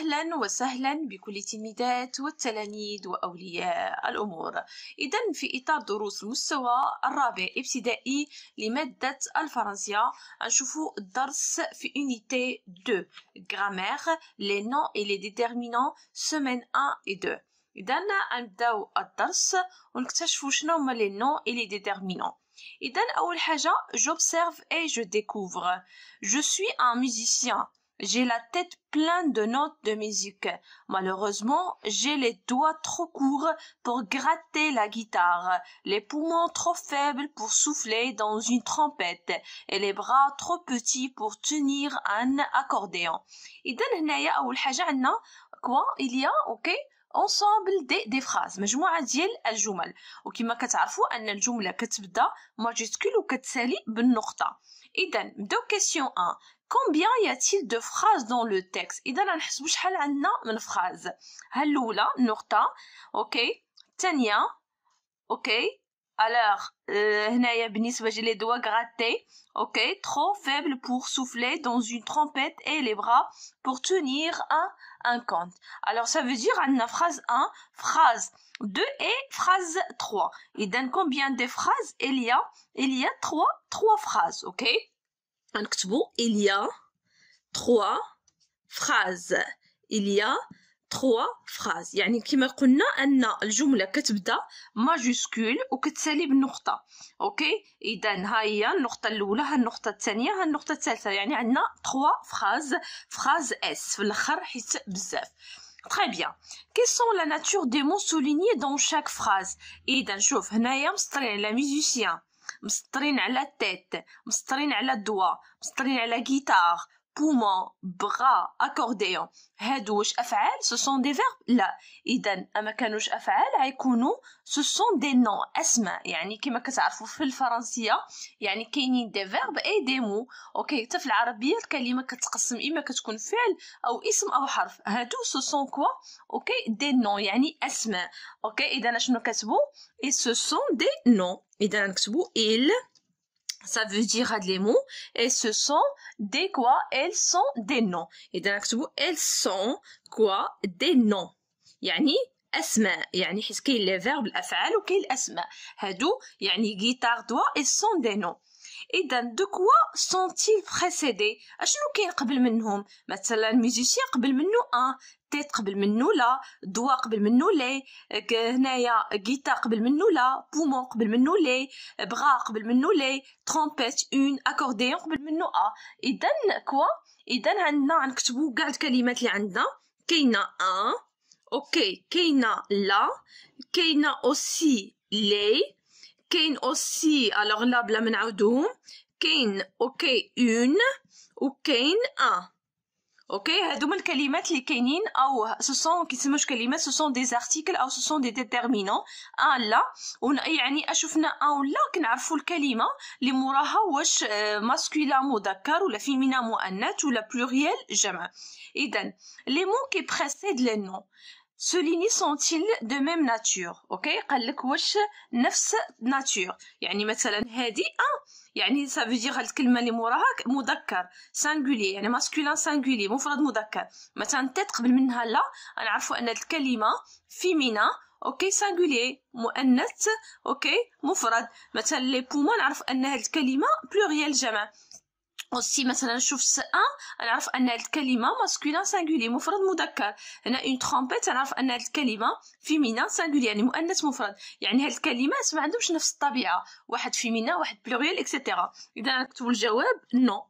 أهلا وسهلا بكل التلميذات والتلاميذ وأولياء الأمور. إذا في إطار دروس المستوى الرابع ابتدائي لمادة الفرنسية نشوفوا الدرس في unité 2 grammaire les noms et les déterminants semaine 1 et 2 إذا نبداو الدرس ونكتشفوا شنو هما les noms et les déterminants. إذا أول حاجة j'observe et je découvre. Je suis un musicien. J'ai la tête pleine de notes de musique. Malheureusement, j'ai les doigts trop courts pour gratter la guitare, les poumons trop faibles pour souffler dans une trompette et les bras trop petits pour tenir un accordéon. إذا هنايا أول حاجة عندنا كوا il y a أوكي ensemble دي دي فراز مجموعة ديال الجمل وكما كتعرفوا أن الجملة كتبدا ماجيسكول وكتسالي بالنقطة إذا نبداو كيسيون 1 combien y a-t-il de phrases dans le texte اذا غنحسبوا شحال عندنا من فراز ها الاولى نقطه اوكي الثانيه اوكي alors هنايا بالنسبه لي دوا غراتي اوكي trop faible pour souffler dans une trompette et les bras pour tenir un un compte alors ça veut dire عندنا phrase 1 phrase 2 et phrase 3 اذا combien de phrases il y a il y a 3 3 phrases اوكي Il y a trois phrases il y a trois phrases يعني كما قلنا أن الجملة كتبدا majuscule وكتسالي بالنقطة. OK؟ إذا ها هي النقطة الأولى ها النقطة الثانية ها النقطة الثالثة. يعني عندنا 3 phrases phrase s في الأخر حيت بزاف. Très bien. Quelles sont la nature des mots soulignés dans chaque phrase? إذا شوف هنايا مسطرين la musicien مسطرين على ال tête مسطرين على الدوا مسطرين على guitare poumons bras accordéon. هادو واش أفعال؟ ce sont des verbes لا. اذا أما كانوش أفعال غيكونوا ce sont des noms أسماء. يعني كما كتعرفوا في الفرنسية يعني كاينين des verbes et des mots OK حتى في العربية الكلمة كتقسم إما كتكون فعل أو اسم أو حرف. هادو سو سون كوا أوكي دي نون يعني أسماء. أوكي اذا شنو كتبوا اي سو سون دي نون اذا نكتبوا il ça veut dire les mots et ce sont des quoi elles sont des noms اذا نكتبوا elles sont quoi des noms يعني اسماء يعني حيت كاين لي فيرب الافعال وكاين الاسماء هادو يعني guitare دوا elles sont des noms اذا de quoi sont-ils précédés. أشنو كاين قبل منهم؟ مثلا musicien قبل منه un tête قبل منه la. doigts قبل منه les. هنايا guitare قبل منه la. poumons قبل منه les. bras قبل منه les. trompette une. accordéon قبل منه ا اذا quoi؟ اذا عندنا نكتبوا كاع الكلمات اللي عندنا. كاينة un OK. كاينة la. كاينة aussi les. كاين aussi alors la بلا ما نعاودوهم كاين OK une وكاين un OK؟ هادو هما الكلمات اللي كاينين أو ce sont كيسموش كلمات ce sont des articles أو ce sont des déterminants un la يعني أشوفنا un ولا كنعرفوا الكلمة اللي موراها واش masculin مذكر ولا féminin مؤنث ولا pluriel جمع. اذا les mots qui précèdent les noms Lignes sont-ils de même nature OK قال لك واش نفس nature يعني مثلا هذه un يعني veut dire الكلمة اللي موراها مذكر singulier يعني masculin singulier مفرد مذكر مثلا tête قبل منها la نعرفوا ان الكلمة féminin OK singulier مؤنث OK مفرد مثلا les poumons نعرف ان هذه الكلمة pluriel جمع aussi مثلا نشوف س un نعرف أن الكلمة masculin singulier مفرد مذكر. هنا une trompette نعرف أن الكلمة féminin singulier يعني مؤنث مفرد. يعني هاد الكلمات ما عندهمش نفس الطبيعة. واحد féminin واحد pluriel et cetera إذا نكتب الجواب non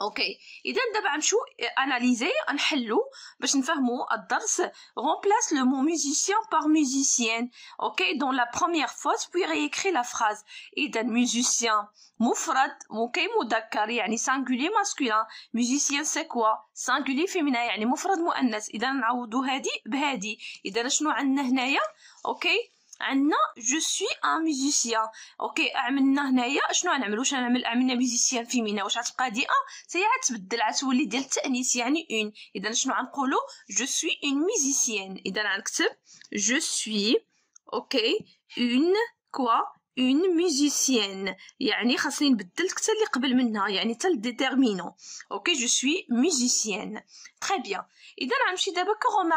OK. اذا دابا نمشيو analyser نحلو باش نفهمو الدرس remplace le mot musicien par musicienne OK. dans la première phrase puis réécris la phrase اذا musicien مفرد OK. مذكر يعني singulier masculin musicienne c'est quoi singulier féminin يعني مفرد مؤنث. اذا نعوضو هادي بهادي. اذا شنو عندنا هنايا؟ ok. عندنا je suis un musicien ok عملنا هنايا شنو غنعمل واش غنعمل؟ عملنا musicienne féminin واش غتبقى دي ان سي غتبدل غتولي ديال التأنيث يعني une إذا شنو غنقولوا je suis une musicienne إذا غنكتب je suis ok une quoi une musicienne. يعني خاصني نبدل حتى اللي قبل منها. يعني حتى ال déterminant ok je suis musicienne. très bien اذا غنمشي دابا quoi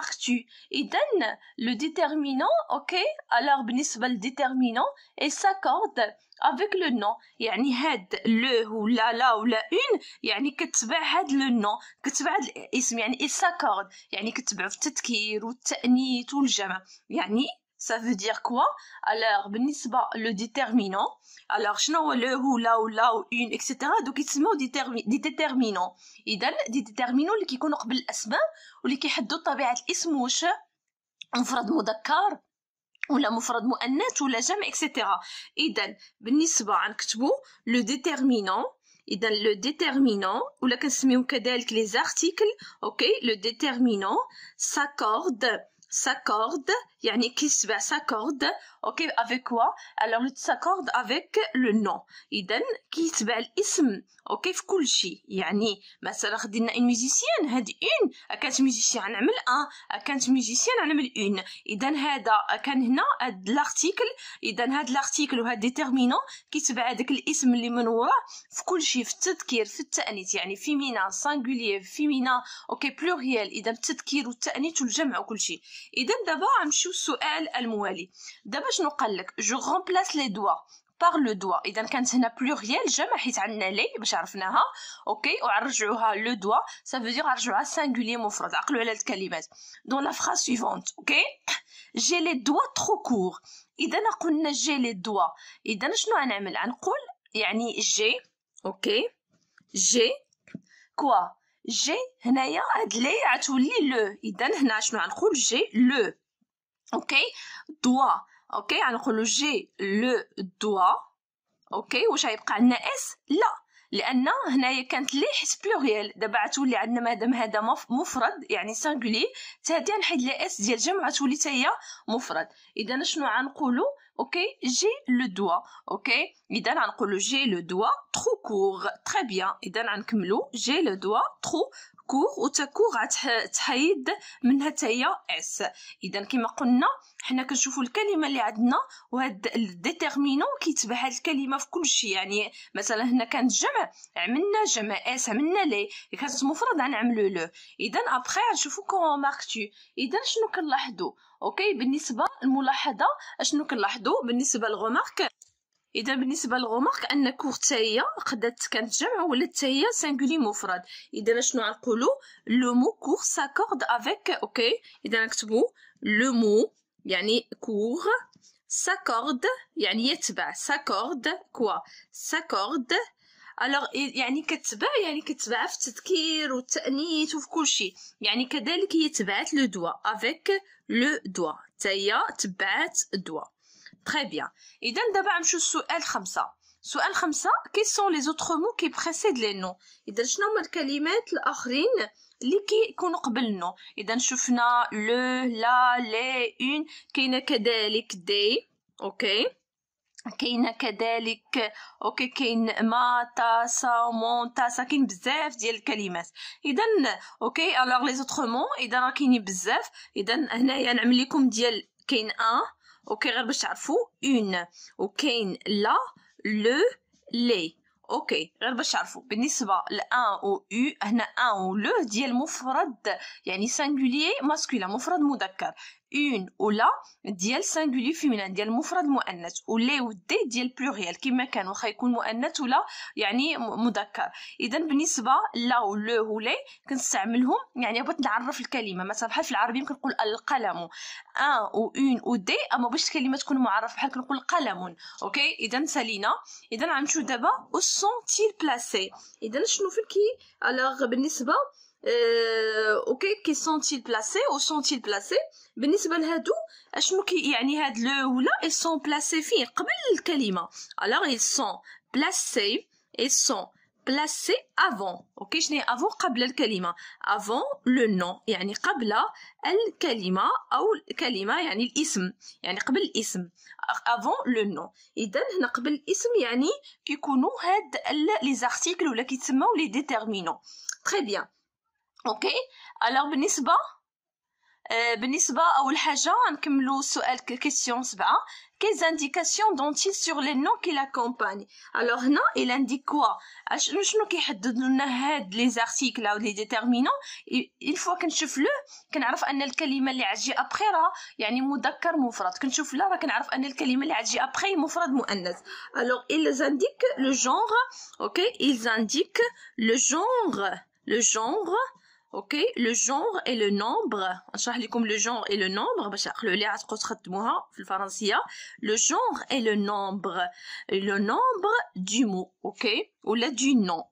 اذا le déterminant ok alors بالنسبة لل déterminant il s'accorde avec le nom يعني هاد le ولا la ولا une يعني كتبع هاد le nom كتبع هاد الاسم. يعني il s'accorde يعني كتبع في التذكير والتأنيث والجمع. يعني ça veut dire quoi? Alors بالنسبة le déterminant. Alors شنو هو le هو la ولا و une etc دوك يتسموا des déterminants اذا des déterminants اللي كيكونوا قبل الاسماء واللي كيحددوا طبيعه الاسم واش مفرد مذكر ولا مفرد مؤنث ولا جمع اكسيتيرا اذا بالنسبة غنكتبوا le déterminant اذا le déterminant ولا كنسميهم كذلك les articles ok le déterminant s'accorde s'accorde يعني كيتبع s'accorde ok avec quoi? Alors il s'accorde avec le nom. اذا كيتبع الاسم ok في كل شيء يعني مثلا خدينا un musicien هاد un كانت musicien غنعمل un كانت musicienne غنعمل une اذا هذا كان هنا هاد l'article اذا هاد l'article وهاد déterminant كيتبع هذاك الاسم اللي من وراه في كل شيء في التذكير في التانيث يعني féminin singulier féminin ok pluriel اذا التذكير والتانيث والجمع وكل شيء اذا دابا غنمشيو السؤال الموالي. دابا شنو قال لك؟ je remplace les doigts par le doigt اذا كانت هنا pluriel جمع حيت عندنا les باش عرفناها. ok وعرجعوها le doigt ça veut dire عرجعوها singulier مفرد. عقلوا على الكلمات. dans la phrase suivante ok؟ j'ai les doigts trop courts اذا قلنا j'ai les doigts اذا شنو غنعمل؟ غنقول يعني j'ai ok؟ j'ai quoi j'ai هنايا هاد لي غتولي لو إذا هنا شنو غنقول j'ai le ok doigt ok غنقولو j'ai le doigt ok واش غيبقى عندنا s لا. لأن هنايا كانت les حيت pluriel دابا غتولي عندنا مادام هذا مفرد يعني singulier تهدي نحيد les s ديال الجمع غتولي حتى هي مفرد. إذا شنو غنقولو؟ ok j'ai le doigt ok اذا غنقولو j'ai le doigt trop court très bien اذا غنكملو j'ai le doigt trop court و trop court غتحيد منها تاهي s اذا كما قلنا حنا كنشوفوا الكلمة اللي عندنا وهاد ال déterminant كيتبع هاد الكلمة في كل شيء. يعني مثلا هنا كانت جمع عملنا جمع s عملنا les كانت مفرد غنعملو لو اذا ابخي غنشوفوا كون ماركتو اذا شنو كنلاحظوا أوكي بالنسبة الملاحظه اشنو كنلاحظوا بالنسبة للغومارك إذا بالنسبة للغومارك ان كور تاهي قدات كانت جمع ولا هي سانغولي مفرد. إذا شنو غنقولوا؟ لو مو كور ساكورد افيك أوكي إذا نكتبوا لو مو يعني كور ساكورد يعني يتبع. ساكورد كوا s'accorde alors يعني كتبع يعني كتبع في التذكير والتأنيث وفي كل شيء. يعني كذلك هي تبعت le doigt avec le doigt تاهي تبعت doigt très bien اذا دابا نمشيو للسؤال خمسة سؤال خمسة quels sont les autres mots qui précèdent les noms اذا شنو هما الكلمات الاخرين اللي كيكونوا قبل nom اذا شفنا le la les un كاينة كذلك دي أوكي كاينة كذلك أوكي كاين ما تاسا مون تاسا كاين بزاف ديال الكلمات اذا أوكي الوغ لي زوتر مون اذا راه كاينين بزاف اذا هنايا نعمل لكم ديال كاين ان أوكي غير باش تعرفوا اون وكاين لا لو لي أوكي غير باش تعرفوا بالنسبة لأن و أو هنا ان و لو ديال مفرد يعني singulier masculin مفرد مذكر une و la ديال singulier féminin ديال مفرد مؤنث. و les و des ديال pluriel كما كان واخا يكون مؤنث ولا يعني مذكر. اذا بالنسبة la و le و les كنستعملهم يعني بغيت نعرف الكلمة. مثلا بحال في العربيه كنقول القلم. un و une و des أما باش الكلمة تكون معرفة بحال كنقول قلم. ok؟ اذا سالينا اذا غنمشيو دابا où sont-ils placés اذا شنو فين كي alors بالنسبة ok qui sont-ils placés où sont-ils placés بالنسبة لهادو اشنو كي يعني هاد le و la ils sont placés فين قبل الكلمة. alors ils sont placés ils sont placés avant ok شنو avant قبل الكلمة. avant le nom يعني قبل الكلمة أو الكلمة يعني الاسم. يعني قبل الاسم. avant le nom اذا هنا قبل الاسم يعني كيكونوا هاد les articles ولا كيتسموا les déterminants très bien ok alors بالنسبة آه، بالنسبة أول حاجة نكملو السؤال question سبعة. Quelles indications donne-t-il sur les noms qu'il accompagne? Alors هنا il indique quoi? شنو كيحدد لنا هاد les articles أو les déterminants une fois كنشوف le كنعرف أن الكلمة اللي عتجي ابخي راه يعني مذكر مفرد. كنشوف لا راه كنعرف أن الكلمة اللي عتجي ابخي مفرد مؤنث. Alors ils indiquent le genre. Ok. Ils indiquent le genre. Le genre ok le genre et le nombre نشرح لكم le genre et le nombre باش تعقلوا عليها تقدروا تخدموها في الفرنسيه le genre et le nombre le nombre du mot ok ولا du nom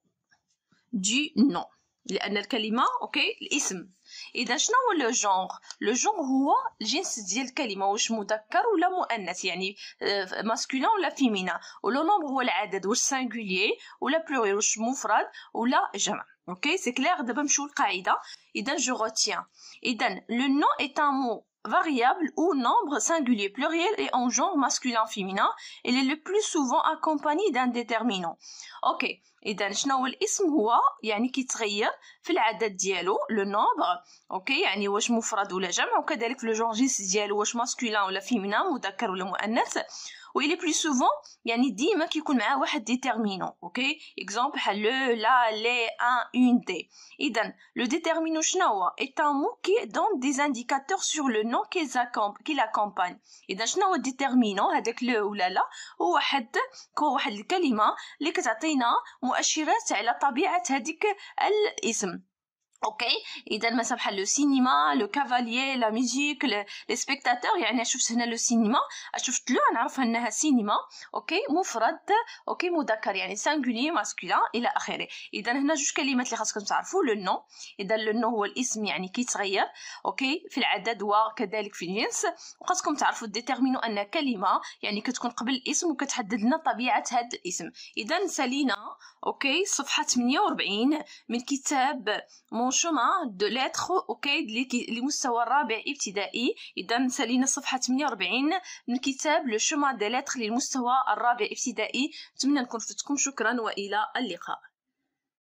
du nom لان الكلمه اوكي الاسم اذا شنو هو le genre le genre هو الجنس ديال الكلمة واش مذكر ولا مؤنث يعني masculin ولا féminin و le nombre هو العدد واش singulier ولا pluriel واش مفرد ولا جمع Ok, c'est clair d'abord le qaïda. Idan je retiens. Idan le nom est un mot variable en nombre singulier pluriel et en genre masculin féminin. Il est le plus souvent accompagné d'un déterminant. Ok. اذا شنو هو الاسم هو يعني كيتغير في العدد ديالو le nombre ok يعني واش مفرد ولا جمع وكذلك في le genre جنس ديالو واش masculin ولا féminin مذكر ولا مؤنث. و le plus souvent يعني ديما كيكون معاه واحد déterminant ok exemple بحال le la les un une des اذا le déterminant شنو هو؟ est un mot qui donne des indicateurs sur le nom qui qui l'accompagne اذا شنو هو déterminant هذاك le ولا la هو واحد هو واحد الكلمة اللي كتعطينا مؤشرات على طبيعة هذيك الاسم. ok اذا مثلا بحال le cinéma le cavalier la musique les spectateurs يعني شفت هنا le cinéma شفت le نعرف إنها cinéma ok مفرد. ok مذكر. يعني singulier masculin إلى آخره. إذا هنا جوج كلمات اللي خاصكم تعرفوا. le nom إذا le nom هو الاسم يعني كيتغير. ok في العدد وكذلك في الجنس. وخاصكم تعرفوا déterminant أن كلمة يعني كتكون قبل الاسم وكتحدد لنا طبيعة هذا الاسم. إذا سالينا ok صفحة 48 من كتاب mon chemin des lettres ok لمستوى الرابع ابتدائي اذا سالينا صفحه 48 من كتاب le chemin des lettres للمستوى الرابع ابتدائي نتمنى نكون فتكم شكرا والى اللقاء